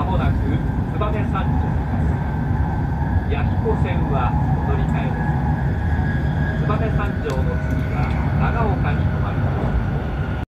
まもなく燕三条ます。弥彦線はお乗り換えです。燕三条の次は長岡に。